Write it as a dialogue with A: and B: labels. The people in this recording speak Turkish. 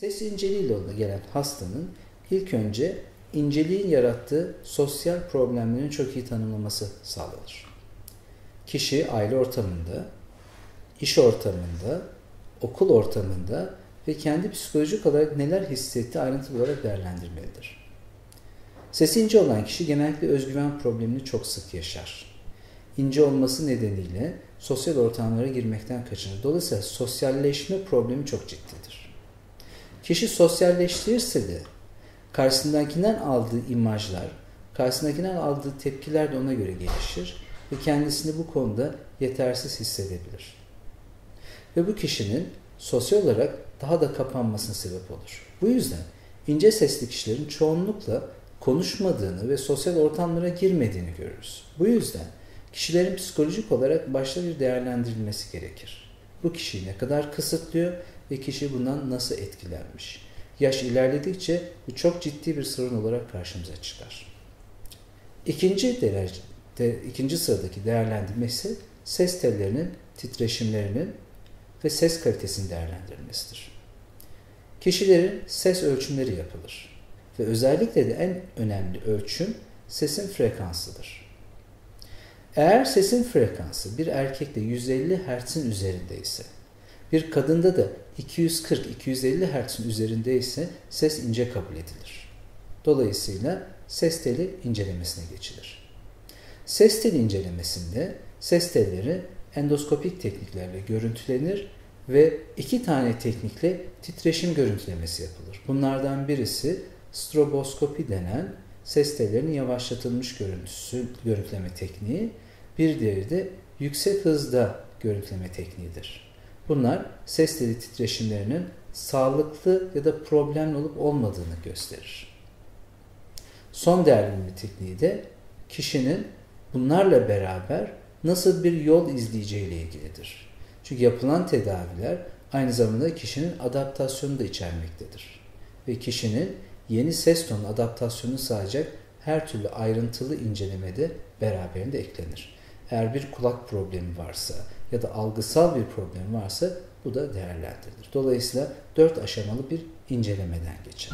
A: Ses inceliğiyle gelen hastanın ilk önce inceliğin yarattığı sosyal problemlerin çok iyi tanımlaması sağlanır. Kişi aile ortamında, iş ortamında, okul ortamında ve kendi psikolojik olarak neler hissettiği ayrıntılı olarak değerlendirmelidir. Sesi ince olan kişi genellikle özgüven problemini çok sık yaşar. İnce olması nedeniyle sosyal ortamlara girmekten kaçınır. Dolayısıyla sosyalleşme problemi çok ciddidir. Kişi sosyalleştirirse de karşısındakinden aldığı imajlar, karşısındakinden aldığı tepkiler de ona göre gelişir ve kendisini bu konuda yetersiz hissedebilir. Ve bu kişinin sosyal olarak daha da kapanmasına sebep olur. Bu yüzden ince sesli kişilerin çoğunlukla konuşmadığını ve sosyal ortamlara girmediğini görürüz. Bu yüzden kişilerin psikolojik olarak başta bir değerlendirilmesi gerekir. Bu kişiyi ne kadar kısıtlıyor ve kişi bundan nasıl etkilenmiş? Yaş ilerledikçe bu çok ciddi bir sorun olarak karşımıza çıkar. İkinci derece, ikinci sıradaki değerlendirme ise ses tellerinin titreşimlerinin ve ses kalitesinin değerlendirilmesidir. Kişilerin ses ölçümleri yapılır ve özellikle de en önemli ölçüm sesin frekansıdır. Eğer sesin frekansı bir erkekte 150 Hz'in üzerindeyse, bir kadında da 240-250 Hz'in üzerindeyse ses ince kabul edilir. Dolayısıyla ses teli incelemesine geçilir. Ses teli incelemesinde ses telleri endoskopik tekniklerle görüntülenir ve iki tane teknikle titreşim görüntülemesi yapılır. Bunlardan birisi stroboskopi denen ses tellerinin yavaşlatılmış görüntüsü görüntüleme tekniği, bir diğeri de yüksek hızda görüntüleme tekniğidir. Bunlar ses teli titreşimlerinin sağlıklı ya da problemli olup olmadığını gösterir. Son değerlendirme tekniği de kişinin bunlarla beraber nasıl bir yol izleyeceği ile ilgilidir. Çünkü yapılan tedaviler aynı zamanda kişinin adaptasyonu da içermektedir. Ve kişinin yeni ses tonu adaptasyonu sağlayacak her türlü ayrıntılı incelemede beraberinde eklenir. Eğer bir kulak problemi varsa ya da algısal bir problem varsa bu da değerlendirilir. Dolayısıyla dört aşamalı bir incelemeden geçer.